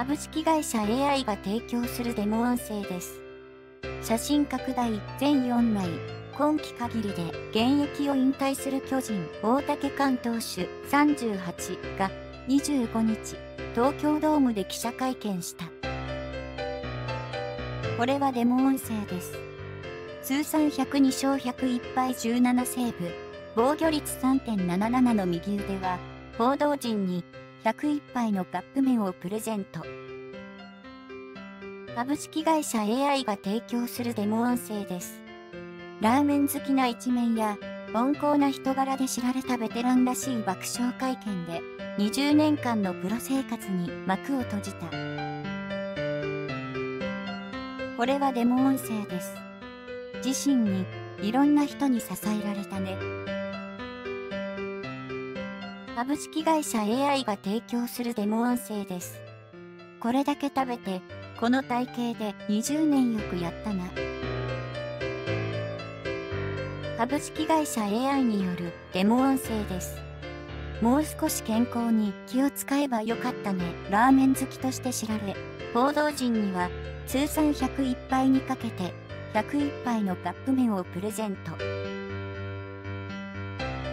株式会社 AI が提供するデモ音声です。写真拡大全4枚。今季限りで現役を引退する巨人大竹関投手38が25日東京ドームで記者会見した。これはデモ音声です。通算102勝101敗17セーブ、防御率3.77の右腕は報道陣に101杯のカップ麺をプレゼント。株式会社 AI が提供するデモ音声です。ラーメン好きな一面や、温厚な人柄で知られたベテランらしい爆笑会見で、20年間のプロ生活に幕を閉じた。これはデモ音声です。自身にいろんな人に支えられたね。株式会社 AI が提供するデモ音声です。これだけ食べて、この体型で20年よくやったな。株式会社 AI によるデモ音声です。もう少し健康に気を使えばよかったね。ラーメン好きとして知られ、報道陣には通算101杯にかけて101杯のカップ麺をプレゼント。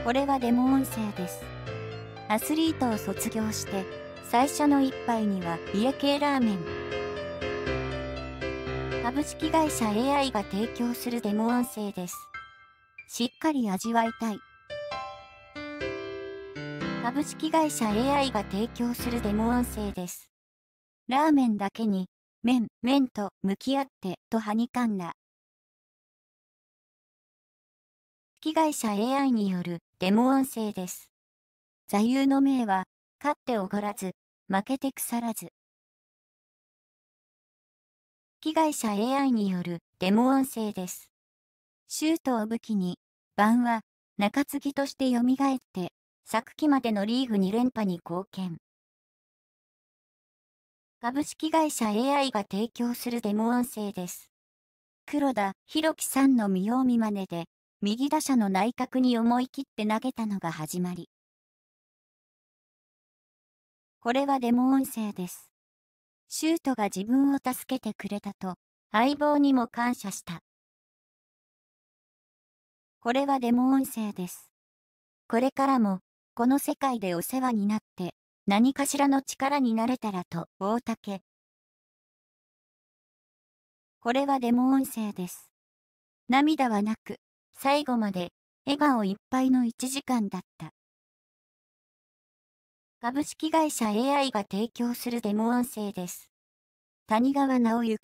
これはデモ音声です。アスリートを卒業して最初の一杯には家系ラーメン。株式会社 AI が提供するデモ音声です。しっかり味わいたい。株式会社 AI が提供するデモ音声です。ラーメンだけに麺麺と向き合ってとはにかんな機会社 AI によるデモ音声です。座右の銘は、勝っておごらず、負けて腐らず。被害者 AI によるデモ音声です。シュートを武器に、晩は中継ぎとして蘇って、昨季までのリーグ2連覇に貢献。株式会社 AI が提供するデモ音声です。黒田博樹さんの見よう見まねで、右打者の内角に思い切って投げたのが始まり。これはデモ音声です。シュートが自分を助けてくれたと、相棒にも感謝した。これはデモ音声です。これからも、この世界でお世話になって、何かしらの力になれたらと、大竹。これはデモ音声です。涙はなく、最後まで、笑顔いっぱいの1時間だった。株式会社 AI が提供するデモ音声です。谷川直之